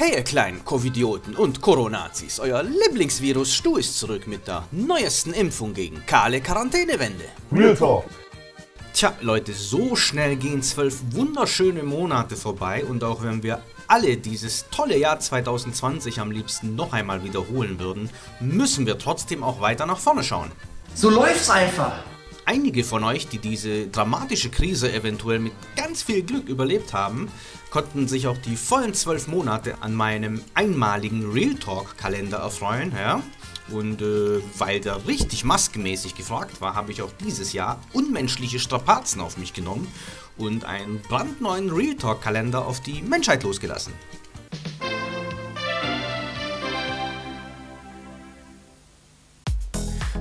Hey ihr kleinen Covidioten und Coronazis, euer Lieblingsvirus Stu ist zurück mit der neuesten Impfung gegen kahle Quarantänewände. Real Talk. Tja, Leute, so schnell gehen zwölf wunderschöne Monate vorbei und auch wenn wir alle dieses tolle Jahr 2020 am liebsten noch einmal wiederholen würden, müssen wir trotzdem auch weiter nach vorne schauen. So läuft's einfach. Einige von euch, die diese dramatische Krise eventuell mit ganz viel Glück überlebt haben, konnten sich auch die vollen zwölf Monate an meinem einmaligen Real Talk Kalender erfreuen, ja. Und äh, weil der richtig maskenmäßig gefragt war, habe ich auch dieses Jahr unmenschliche Strapazen auf mich genommen und einen brandneuen Real Talk Kalender auf die Menschheit losgelassen.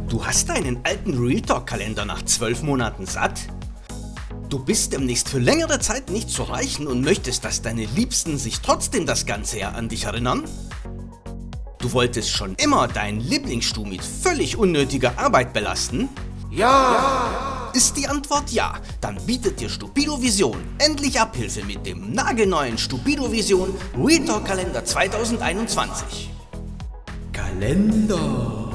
Du hast deinen alten Real Talk Kalender nach zwölf Monaten satt? Du bist demnächst für längere Zeit nicht zu erreichen und möchtest, dass deine Liebsten sich trotzdem das ganze Jahr an dich erinnern? Du wolltest schon immer deinen Lieblingsstuhl mit völlig unnötiger Arbeit belasten? Ja. Ist die Antwort ja, dann bietet dir Stupido Vision endlich Abhilfe mit dem nagelneuen Stupido Vision Real Talk Kalender 2021. Kalender.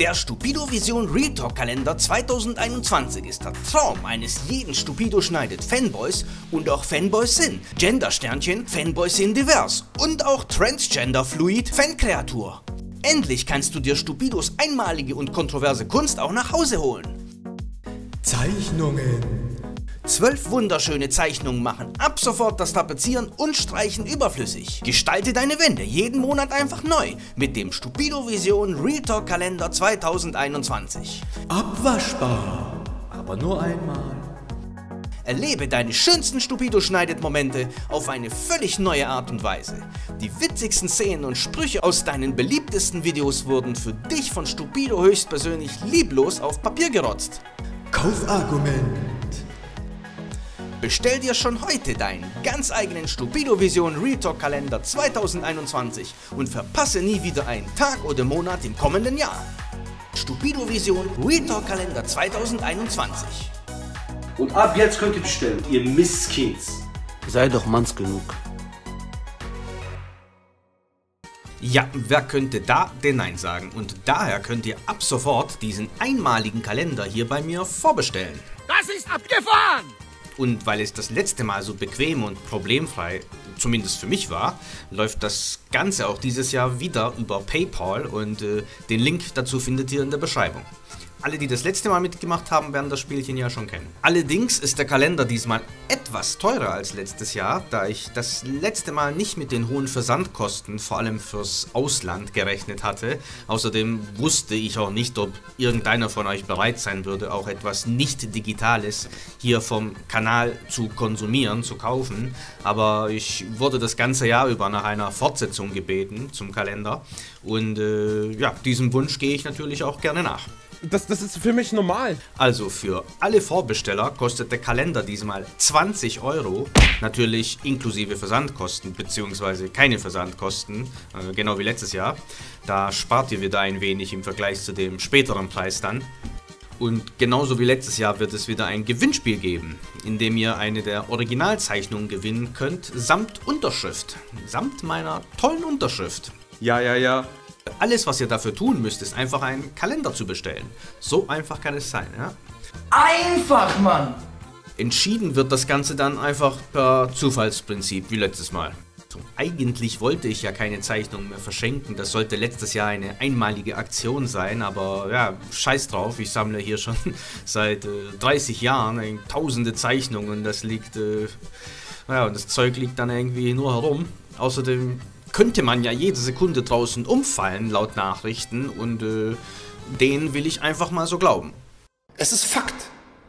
Der Stupido Vision Real Talk Kalender 2021 ist der Traum eines jeden Stupido schneidet Fanboys und auch Fanboys sind. Gender-Sternchen, Fanboys sind divers und auch Transgender Fluid Fankreatur. Endlich kannst du dir Stupidos einmalige und kontroverse Kunst auch nach Hause holen. Zeichnungen. Zwölf wunderschöne Zeichnungen machen ab sofort das Tapezieren und Streichen überflüssig. Gestalte deine Wände jeden Monat einfach neu mit dem Stupido Vision Real Talk Kalender 2021. Abwaschbar. Aber nur einmal. Erlebe deine schönsten Stupido-Schneidet-Momente auf eine völlig neue Art und Weise. Die witzigsten Szenen und Sprüche aus deinen beliebtesten Videos wurden für dich von Stupido höchstpersönlich lieblos auf Papier gerotzt. Kaufargument. Bestell dir schon heute deinen ganz eigenen Stupido Vision Real Talk Kalender 2021 und verpasse nie wieder einen Tag oder Monat im kommenden Jahr. Stupido Vision Real Talk Kalender 2021. Und ab jetzt könnt ihr bestellen, ihr Misskins. Sei doch manns genug. Ja, wer könnte da denn Nein sagen? Und daher könnt ihr ab sofort diesen einmaligen Kalender hier bei mir vorbestellen. Das ist abgefahren! Und weil es das letzte Mal so bequem und problemfrei, zumindest für mich war, läuft das Ganze auch dieses Jahr wieder über PayPal und äh, den Link dazu findet ihr in der Beschreibung. Alle, die das letzte Mal mitgemacht haben, werden das Spielchen ja schon kennen. Allerdings ist der Kalender diesmal etwas teurer als letztes Jahr, da ich das letzte Mal nicht mit den hohen Versandkosten, vor allem fürs Ausland, gerechnet hatte. Außerdem wusste ich auch nicht, ob irgendeiner von euch bereit sein würde, auch etwas nicht Digitales hier vom Kanal zu konsumieren, zu kaufen. Aber ich wurde das ganze Jahr über nach einer Fortsetzung gebeten zum Kalender und äh, ja, diesem Wunsch gehe ich natürlich auch gerne nach. Das, das ist für mich normal. Also für alle Vorbesteller kostet der Kalender diesmal 20 Euro, natürlich inklusive Versandkosten bzw. keine Versandkosten, äh, genau wie letztes Jahr. Da spart ihr wieder ein wenig im Vergleich zu dem späteren Preis dann. Und genauso wie letztes Jahr wird es wieder ein Gewinnspiel geben, in dem ihr eine der Originalzeichnungen gewinnen könnt, samt Unterschrift. Samt meiner tollen Unterschrift. Ja, ja, ja. Alles, was ihr dafür tun müsst, ist einfach einen Kalender zu bestellen. So einfach kann es sein, ja? Einfach, Mann. Entschieden wird das Ganze dann einfach per Zufallsprinzip, wie letztes Mal. Eigentlich wollte ich ja keine Zeichnungen mehr verschenken, das sollte letztes Jahr eine einmalige Aktion sein, aber ja, scheiß drauf, ich sammle hier schon seit äh, 30 Jahren äh, tausende Zeichnungen, das liegt, äh, ja, und das Zeug liegt dann irgendwie nur herum. Außerdem könnte man ja jede Sekunde draußen umfallen, laut Nachrichten, und äh, denen will ich einfach mal so glauben. Es ist Fakt.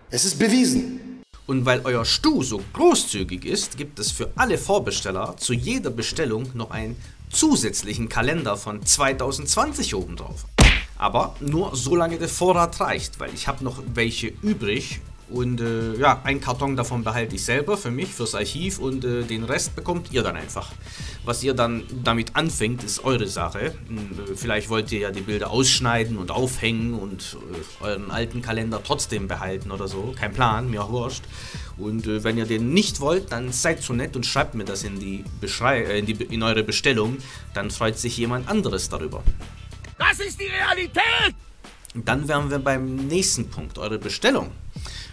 Es ist bewiesen. Und weil euer Stu so großzügig ist, gibt es für alle Vorbesteller zu jeder Bestellung noch einen zusätzlichen Kalender von 2020 obendrauf. Aber nur solange der Vorrat reicht, weil ich habe noch welche übrig und äh, ja, ein Karton davon behalte ich selber für mich, fürs Archiv und äh, den Rest bekommt ihr dann einfach. Was ihr dann damit anfängt, ist eure Sache. Hm, äh, vielleicht wollt ihr ja die Bilder ausschneiden und aufhängen und äh, euren alten Kalender trotzdem behalten oder so. Kein Plan, mir wurscht. Und äh, wenn ihr den nicht wollt, dann seid so nett und schreibt mir das in, die Beschrei äh, in, die, in eure Bestellung. Dann freut sich jemand anderes darüber. Das ist die Realität! Dann wären wir beim nächsten Punkt, eure Bestellung.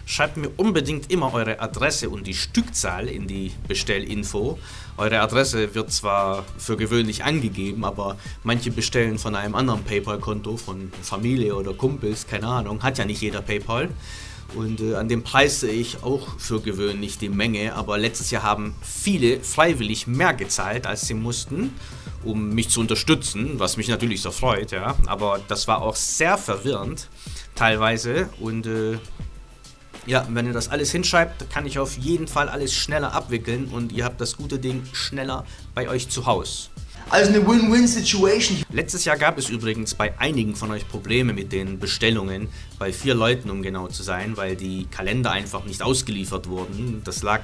Schreibt mir unbedingt immer eure Adresse und die Stückzahl in die Bestellinfo. Eure Adresse wird zwar für gewöhnlich angegeben, aber manche bestellen von einem anderen PayPal-Konto, von Familie oder Kumpels, keine Ahnung, hat ja nicht jeder PayPal. Und äh, an dem preise ich auch für gewöhnlich die Menge, aber letztes Jahr haben viele freiwillig mehr gezahlt, als sie mussten, um mich zu unterstützen, was mich natürlich so freut, ja. Aber das war auch sehr verwirrend, teilweise. Und äh, ja, wenn ihr das alles hinschreibt, kann ich auf jeden Fall alles schneller abwickeln und ihr habt das gute Ding schneller bei euch zu Hause. Also eine Win-Win-Situation. Letztes Jahr gab es übrigens bei einigen von euch Probleme mit den Bestellungen, bei vier Leuten um genau zu sein, weil die Kalender einfach nicht ausgeliefert wurden. Das lag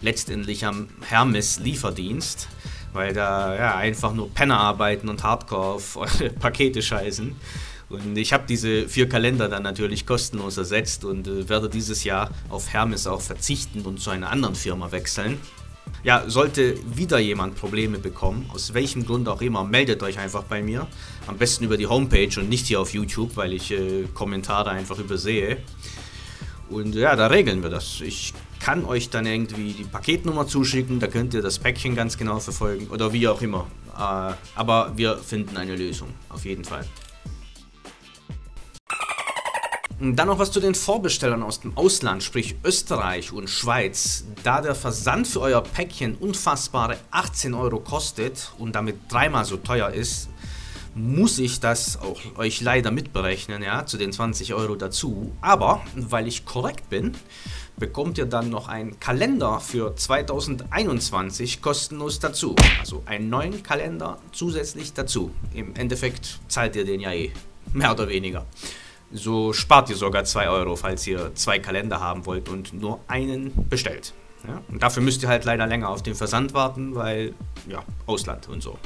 letztendlich am Hermes Lieferdienst, weil da ja, einfach nur Penner arbeiten und Hardcore auf eure Pakete scheißen. Und ich habe diese vier Kalender dann natürlich kostenlos ersetzt und äh, werde dieses Jahr auf Hermes auch verzichten und zu einer anderen Firma wechseln. Ja, sollte wieder jemand Probleme bekommen, aus welchem Grund auch immer, meldet euch einfach bei mir. Am besten über die Homepage und nicht hier auf YouTube, weil ich äh, Kommentare einfach übersehe. Und ja, da regeln wir das. Ich kann euch dann irgendwie die Paketnummer zuschicken, da könnt ihr das Päckchen ganz genau verfolgen oder wie auch immer. Äh, aber wir finden eine Lösung, auf jeden Fall. Dann noch was zu den Vorbestellern aus dem Ausland, sprich Österreich und Schweiz. Da der Versand für euer Päckchen unfassbare 18 Euro kostet und damit dreimal so teuer ist, muss ich das auch euch leider mitberechnen, ja, zu den 20 Euro dazu. Aber weil ich korrekt bin, bekommt ihr dann noch einen Kalender für 2021 kostenlos dazu. Also einen neuen Kalender zusätzlich dazu. Im Endeffekt zahlt ihr den ja eh, mehr oder weniger. So spart ihr sogar 2 Euro, falls ihr zwei Kalender haben wollt und nur einen bestellt. Ja? Und dafür müsst ihr halt leider länger auf den Versand warten, weil, ja, Ausland und so.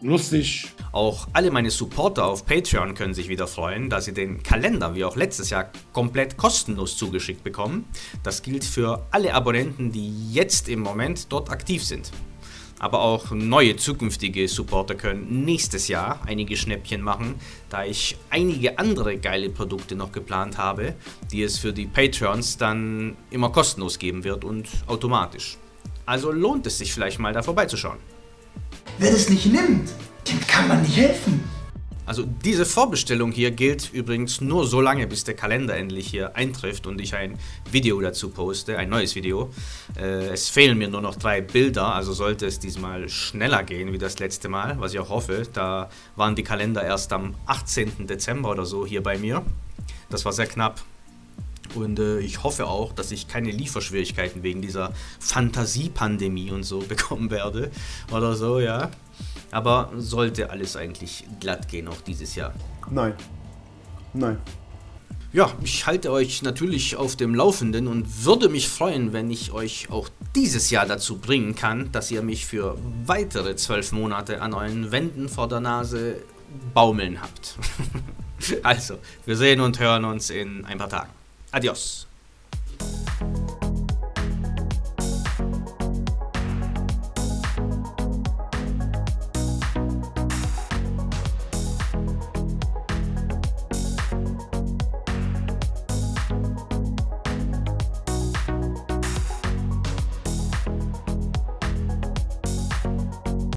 Lustig. Auch alle meine Supporter auf Patreon können sich wieder freuen, da sie den Kalender wie auch letztes Jahr komplett kostenlos zugeschickt bekommen. Das gilt für alle Abonnenten, die jetzt im Moment dort aktiv sind. Aber auch neue zukünftige Supporter können nächstes Jahr einige Schnäppchen machen, da ich einige andere geile Produkte noch geplant habe, die es für die Patreons dann immer kostenlos geben wird und automatisch. Also lohnt es sich vielleicht mal da vorbeizuschauen. Wer das nicht nimmt, dem kann man nicht helfen. Also diese Vorbestellung hier gilt übrigens nur so lange, bis der Kalender endlich hier eintrifft und ich ein Video dazu poste, ein neues Video. Äh, es fehlen mir nur noch drei Bilder, also sollte es diesmal schneller gehen wie das letzte Mal, was ich auch hoffe. Da waren die Kalender erst am 18. Dezember oder so hier bei mir. Das war sehr knapp. Und äh, ich hoffe auch, dass ich keine Lieferschwierigkeiten wegen dieser Fantasiepandemie und so bekommen werde. Oder so, ja. Aber sollte alles eigentlich glatt gehen, auch dieses Jahr. Nein. Nein. Ja, ich halte euch natürlich auf dem Laufenden und würde mich freuen, wenn ich euch auch dieses Jahr dazu bringen kann, dass ihr mich für weitere zwölf Monate an euren Wänden vor der Nase baumeln habt. also, wir sehen und hören uns in ein paar Tagen. Adiós.